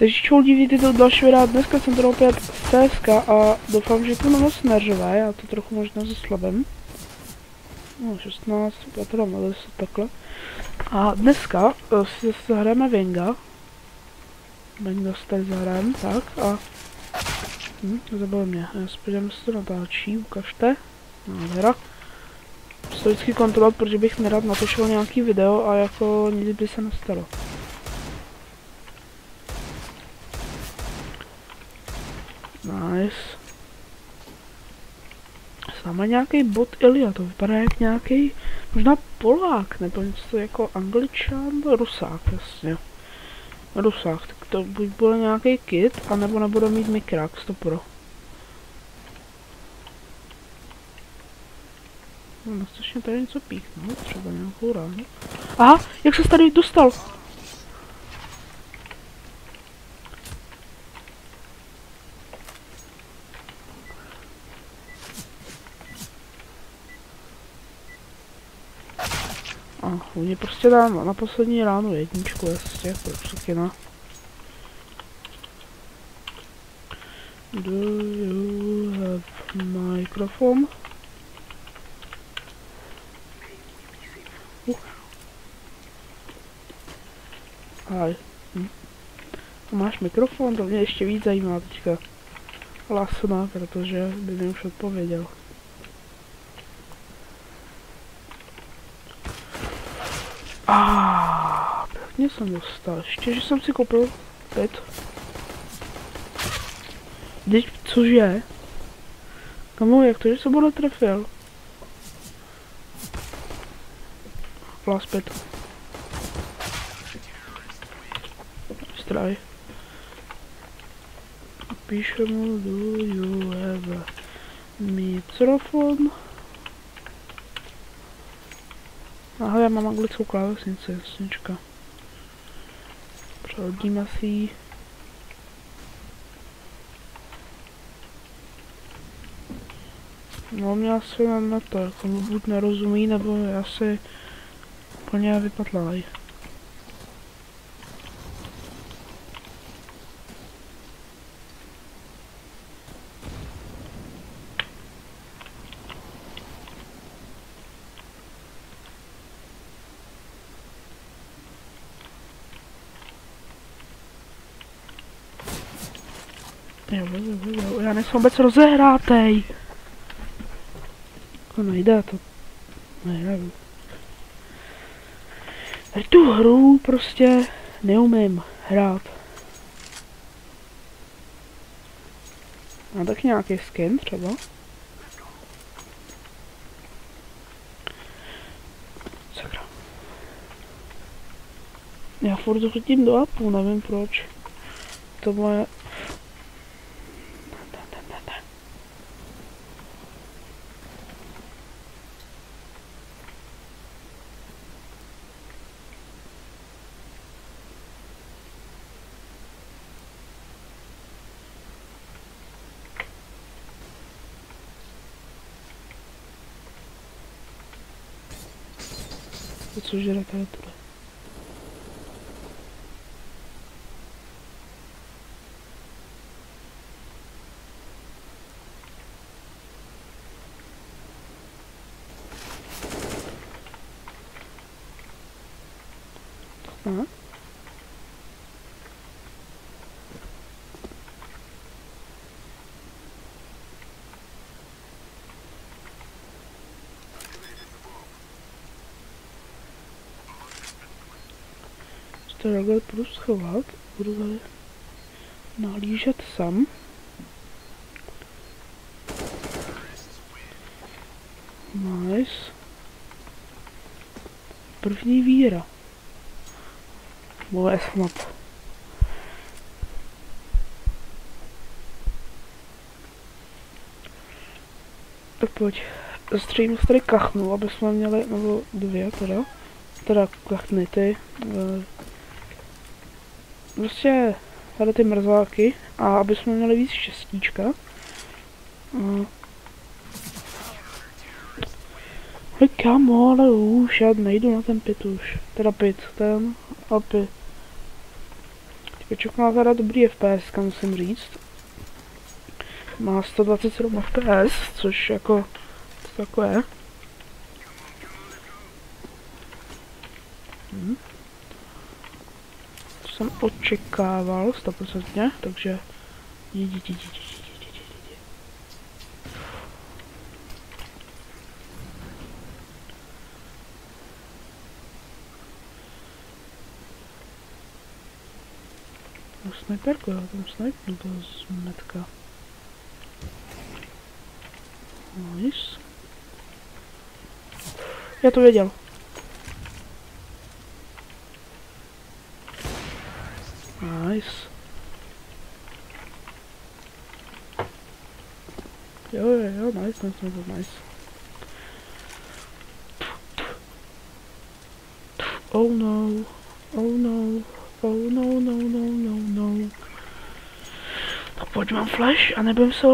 Takže čau dívíte to další videa, dneska jsem to opět CSK a doufám, že to moc neřve, já to trochu možná zeslabím. No 16, já to dám na 10 takhle. A dneska uh, si zahrajeme Venga. Venga si tady zahrajeme, tak a... Hm, zabil mě, já se podívám, se to natáčí, ukažte. Nádhera. To vždycky kontrolovat, protože bych nerad natočil nějaký video a jako nic by se nestalo. Nice. Sama nějaký bot Ilia, to vypadá jak nějaký možná Polák, nebo něco jako Angličan, Rusák, jasně. Rusák, tak to buď bude nějaký kit, anebo nebude mít mikrák, to pro. No, strašně tady něco píchnout, třeba nějakou ránu. Aha, jak se tady dostal? Mě prostě dám na poslední ránu jedničku, jasně, pro překina. Do you have microphone? Uh. Aj. Hm. Máš mikrofon, to mě ještě víc zajímá teďka. Lasna, protože by mi už odpověděl. Pěkně jsem dostal. Ještě, že jsem si koupil pět. Teď, cože? Kamu, jak to, že jsem ho netrefil? Plus pět. Straj. Píše mu, do you have a mikrofon? Aha, já mám anglickou klávesnici, jasnička. Si ji. No mě asi na to, jako buď nerozumí, nebo já si úplně vypatlají. Já nejsem vůbec rozehrátej. To nejde, to nejde. Tu hru prostě neumím hrát. Má tak nějaký skin třeba? Sakra. Já furt chodím do apu, nevím proč. To moje To co žere tady tohle? Aha. To takhle budu schovat, budu tady nahlížet sam. Nice. První víra. Bude snad. Tak pojď. Stream se tady kachnu, aby jsme měli, nebo dvě teda. Teda kachny ty. Uh, prostě tady ty mrzáky a aby jsme měli víc šestíčka. Hej kamo, ale už, já nejdu na ten pit už. Teda pit, ten a pit. Koček má teda dobrý FPS, musím říct. Má 127 FPS, což jako, to takové. Hm. To jsem očekával 100%, takže jdi, jdi, jdi. No snajperku, já tam snajpnu toho zmetka. Nice. Já to věděl. Nice. Jo, jo, jo, nice, nice, nice. Oh no, oh no, oh no, no, no, no, no. Tak pojď mám flash a nebudem se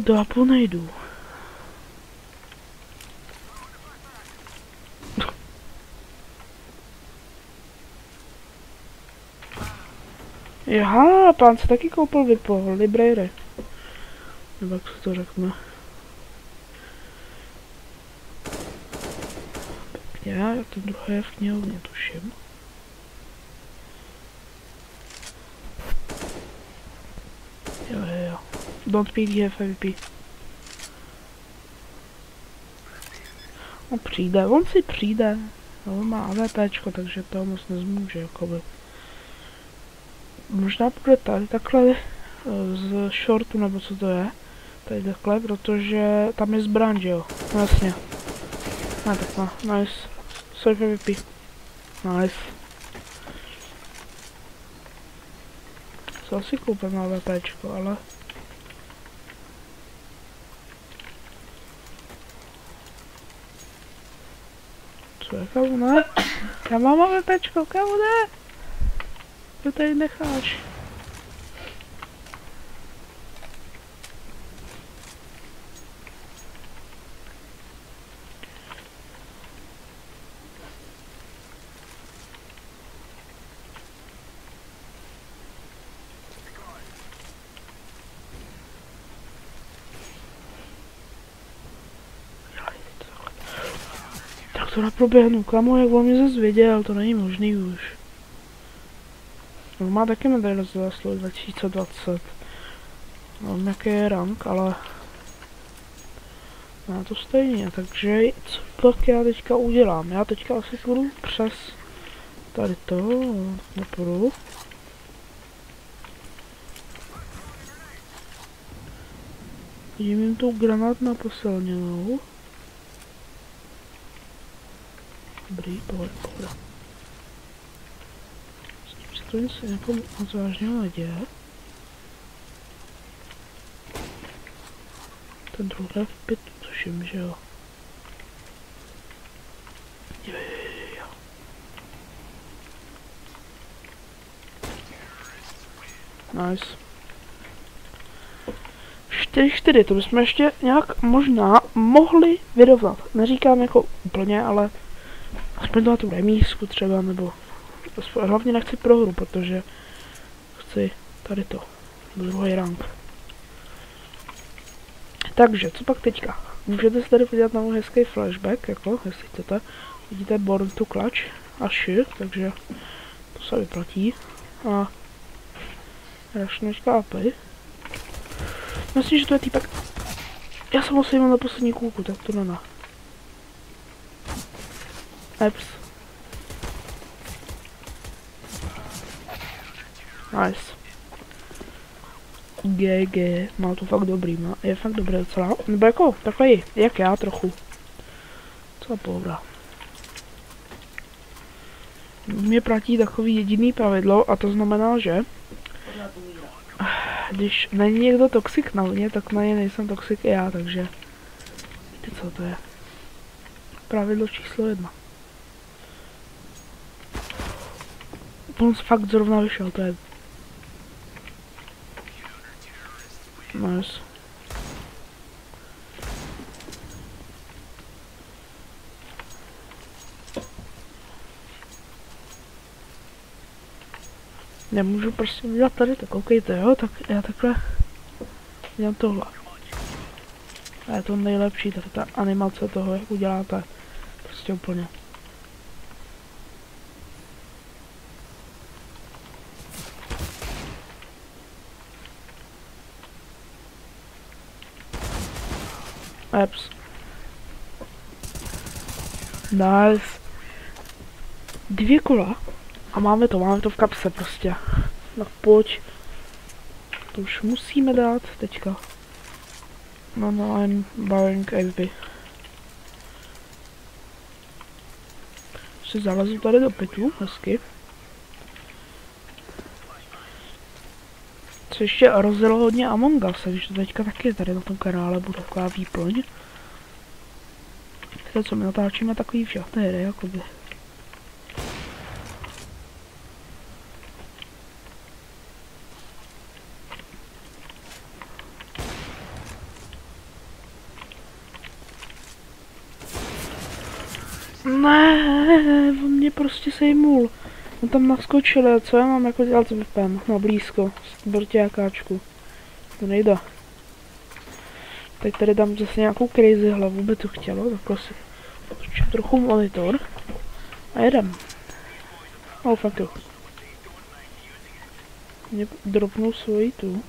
do Apple nejdu. Jaha, pán se taky koupil Vipo, Library. To řekne. Pěkně, já ten druhý je v knihovně, tuším. Jo, jo, jo. Don't speak here, FVP. On přijde, on si přijde. On má AVPčko, takže to moc nezmůže, jakoby. Možná bude tady takhle eh, z shortu, nebo co to je. Tady takhle, protože tam je zbraň, že jo? No jasně. No tak no, nice. Safe MVP. Nice. Co asi koupím na VPčko, ale... Co je, kamo, ne? Já mám VPčko, kamo, ne? To tady necháš. Tak to neproběhnu, kamo, jak on mě zase věděl, to není možný už. On má taky medaili za zásluhy 2020. Nevím, jaký je rank, ale... Má to stejně, takže co tak já teďka udělám? Já teďka asi půjdu přes tady to, nepůjdu. Vidím jim tu granát na posilněnou. Dobrý, pohoda, pohoda to nic jako moc vážného neděje. Ten druhý v pět, tuším, že jo. Nice. 4-4, to bychom ještě nějak možná mohli vyrovnat. Neříkám jako úplně, ale na tu remísku třeba, nebo hlavně nechci prohru, protože chci tady to, druhý rank. Takže, co pak teďka? Můžete se tady podívat na můj hezký flashback, jako, jestli chcete. Vidíte Born to Clutch a Shi, takže to se vyplatí. A rašnočka API. Myslím, že to je týpek. Já jsem ho na poslední kůlku, tak to nemá. Eps. Nice. GG, má to fakt dobrý, má, je fakt dobré docela. Nebo jako, takový, jak já trochu. Co pohoda. Mě platí takový jediný pravidlo a to znamená, že když není někdo toxik na mě, tak na ně nejsem toxik i já, takže víte co to je. Pravidlo číslo jedna. On fakt zrovna vyšel, to je Nice. Nemůžu prostě dělat tady, tak koukejte, jo, tak já takhle dělám tohle. A je to nejlepší, tak ta animace toho, jak uděláte, prostě úplně. Apps. Nice. Dvě kola. A máme to, máme to v kapse prostě. Tak pojď. To už musíme dát teďka. No, no, I'm buying XP. Si zalezu tady do pitu, hezky. Co ještě rozjelo hodně Among Us, takže to teďka taky tady na tom kanále bude taková výplň. To, co my natáčíme, takový všechny hry, jakoby. Ne, on mě prostě sejmul. On tam naskočil, co já mám jako dělat s VIPem na blízko, s brťákáčku. To nejde. Teď tady dám zase nějakou crazy hlavu, by to chtělo, tak točím trochu monitor. A jedem. Oh, fuck you. Mě dropnul svoji tu.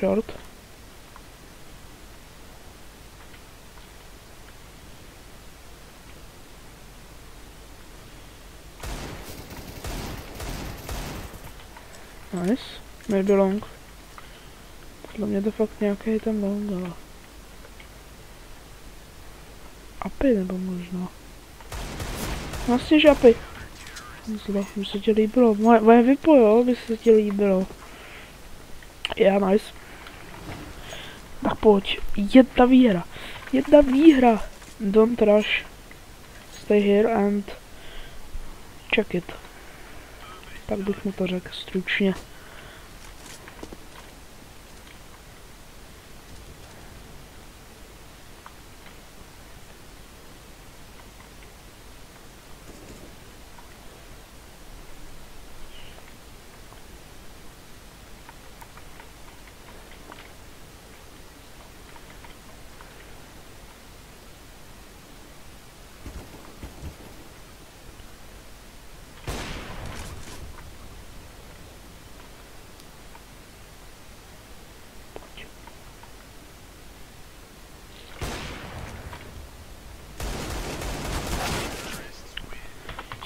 Short. Nice. Maybe long. Podle mě to fakt nějaký ten long, ale... Apy nebo možná. Vlastně, že apy. Zle, by se ti líbilo. Moje, moje vypo, jo, by se ti líbilo. Já, nice. Tak pojď. Jedna výhra. Jedna výhra. Don't rush. Stay here and check it. Tak bych mu to řekl stručně.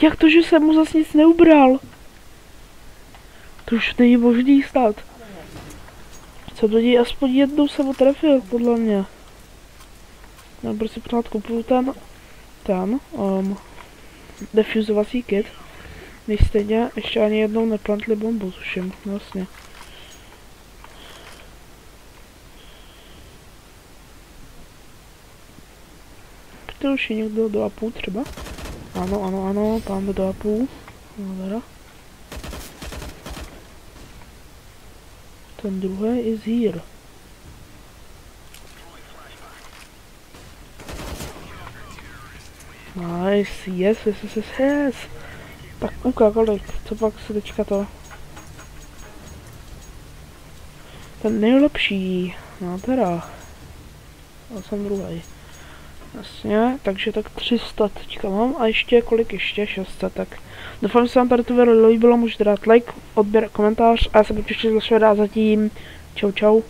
Jak to, že jsem mu zase nic neubral? To už není možný stát. Co do něj aspoň jednou jsem ho trefil, podle mě. No, prostě pořád kupuju ten, ten, um, defuzovací kit. Než stejně ještě ani jednou neplantli bombu, tuším, vlastně. To už je někdo do a půl třeba. Ano, ano, ano, máme do a půl. No, teda. Ten druhý is here. Nice, yes, yes, yes, yes, yes. Tak uka, kolik, co pak se teďka to? Ten nejlepší, no teda. A jsem druhý. Jasně, takže tak 300 teďka mám a ještě kolik ještě? 600, tak doufám, že se vám tady to video líbilo, můžete dát like, odběr, komentář a já se budu těšit zase zatím. Čau čau.